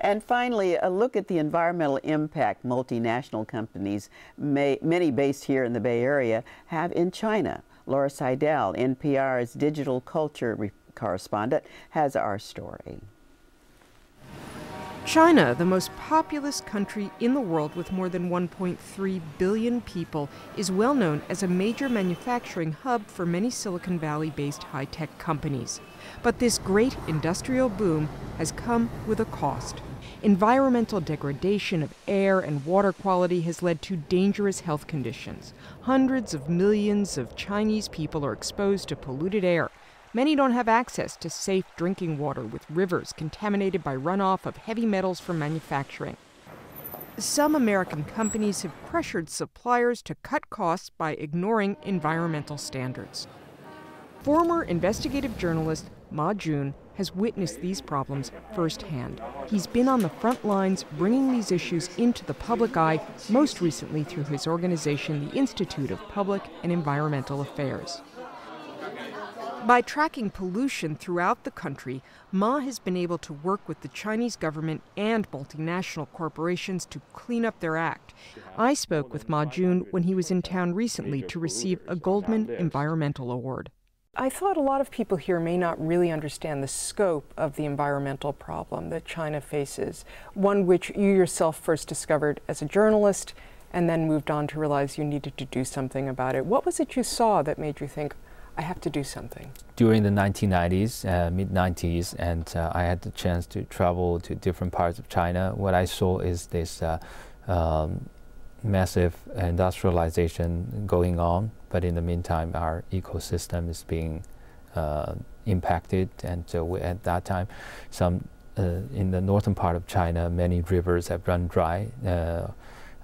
And finally, a look at the environmental impact multinational companies, may, many based here in the Bay Area, have in China. Laura Sydell, NPR's digital culture correspondent, has our story. China, the most populous country in the world with more than 1.3 billion people, is well known as a major manufacturing hub for many Silicon Valley based high tech companies. But this great industrial boom has come with a cost. Environmental degradation of air and water quality has led to dangerous health conditions. Hundreds of millions of Chinese people are exposed to polluted air, Many don't have access to safe drinking water with rivers contaminated by runoff of heavy metals from manufacturing. Some American companies have pressured suppliers to cut costs by ignoring environmental standards. Former investigative journalist Ma Jun has witnessed these problems firsthand. He's been on the front lines bringing these issues into the public eye, most recently through his organization, the Institute of Public and Environmental Affairs. By tracking pollution throughout the country, Ma has been able to work with the Chinese government and multinational corporations to clean up their act. I spoke with Ma Jun when he was in town recently to receive a Goldman Environmental Award. I thought a lot of people here may not really understand the scope of the environmental problem that China faces, one which you yourself first discovered as a journalist and then moved on to realize you needed to do something about it. What was it you saw that made you think, I have to do something. During the 1990s, uh, mid 90s, and uh, I had the chance to travel to different parts of China. What I saw is this uh, um, massive industrialization going on, but in the meantime, our ecosystem is being uh, impacted. And we, at that time, some uh, in the northern part of China, many rivers have run dry.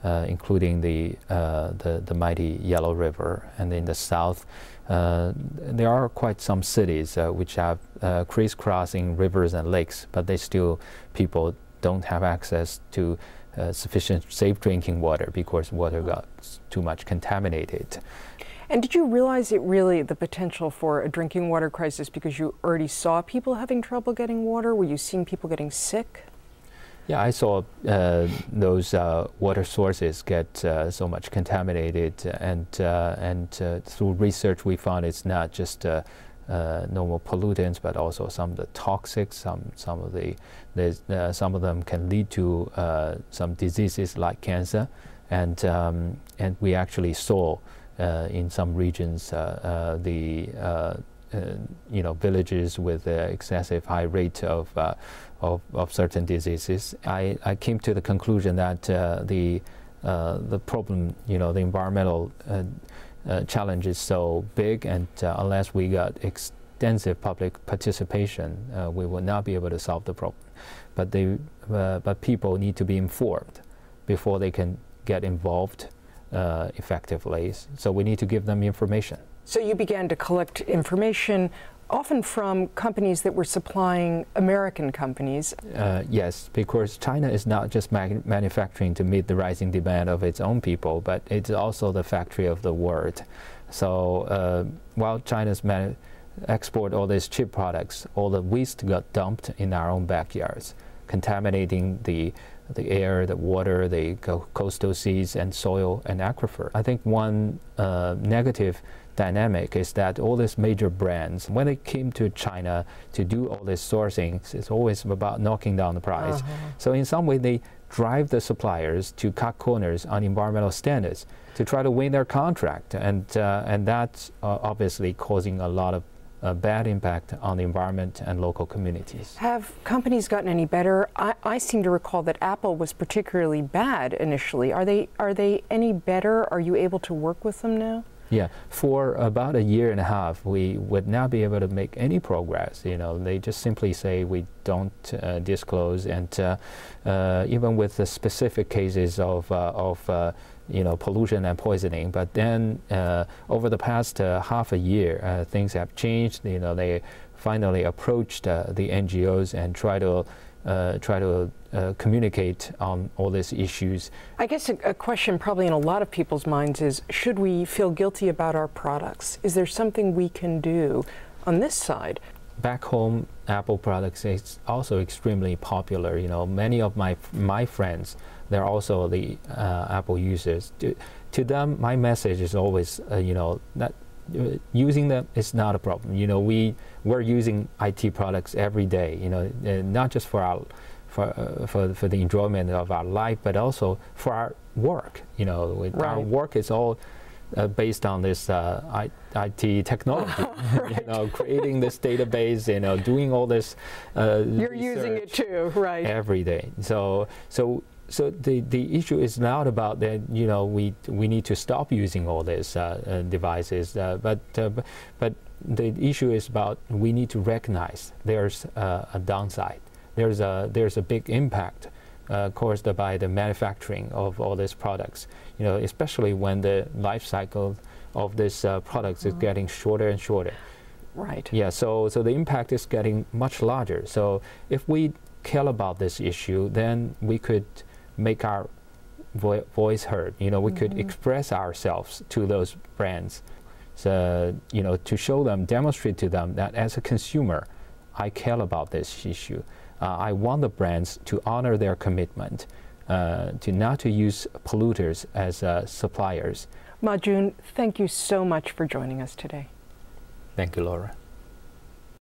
Uh, including the, uh, the, the mighty Yellow River, and in the south, uh, there are quite some cities uh, which have uh, crisscrossing rivers and lakes, but they still people don't have access to uh, sufficient safe drinking water because water got too much contaminated. And did you realize it really the potential for a drinking water crisis because you already saw people having trouble getting water? Were you seeing people getting sick? Yeah, I saw uh, those uh, water sources get uh, so much contaminated, and uh, and uh, through research we found it's not just uh, normal pollutants, but also some of the toxics. Some some of the uh, some of them can lead to uh, some diseases like cancer, and um, and we actually saw uh, in some regions the you know villages with excessive high rate of of, of certain diseases, I, I came to the conclusion that uh, the, uh, the problem, you know, the environmental uh, uh challenge is so big, and uh, unless we got extensive public participation, uh, we will not be able to solve the problem. But, they, but people need to be informed before they can get involved effectively. So we need to give them information. So you began to collect information often from companies that were supplying American companies. Uh, yes, because China is not just manufacturing to meet the rising demand of its own people, but it's also the factory of the world. So uh, while China's export all these cheap products, all the waste got dumped in our own backyards, contaminating the the air, the water, the coastal seas, and soil and aquifer. I think one uh, negative dynamic is that all these major brands, when they came to China to do all this sourcing, it's always about knocking down the price. Uh -huh. So in some way, they drive the suppliers to cut corners on environmental standards to try to win their contract, and uh, and that's uh, obviously causing a lot of a bad impact on the environment and local communities. Have companies gotten any better? I, I, seem to recall that Apple was particularly bad initially. Are they are they any better? Are you able to work with them now? Yeah, for about a year and a half, we would not be able to make any progress. You know, they just simply say we don't uh, disclose, and uh, uh, even with the specific cases of uh, of uh, you know pollution and poisoning. But then uh, over the past half a year, things have changed. You know, they finally approached the NGOs and try to uh, try to uh, communicate on all these issues. I guess a, a, question probably in a lot of people's minds is should we feel guilty about our products? Is there something we can do on this side back home, Apple products is also extremely popular. You know, many of my my friends, they're also the uh, Apple users. To, to them, my message is always, uh, you know, that uh, using them is not a problem. You know, we we're using IT products every day. You know, not just for our for, uh, for for the enjoyment of our life, but also for our work. You know, right. our work is all uh, based on this uh, IT technology, right. you know, creating this database, you know, doing all this. Uh, You're using it too, right? Every day. So, so, so the the issue is not about that. You know, we we need to stop using all these uh, uh, devices, uh, but, but but the issue is about we need to recognize there's a downside. There's a there's a big impact uh, caused by the manufacturing of all these products. You know, especially when the life cycle of these uh, products mm is mm-hmm. getting shorter and shorter. Right. Yeah. So so the impact is getting much larger. So if we care about this issue, then we could make our vo voice heard. You know, we mm -hmm. could mm-hmm. express ourselves to those brands. So you know, to show them, demonstrate to them that as a consumer, I care about this issue uh, I want the brands to honor their commitment uh, to not to use polluters as uh, suppliers. Ma Jun, thank you so much for joining us today. Thank you, Laura.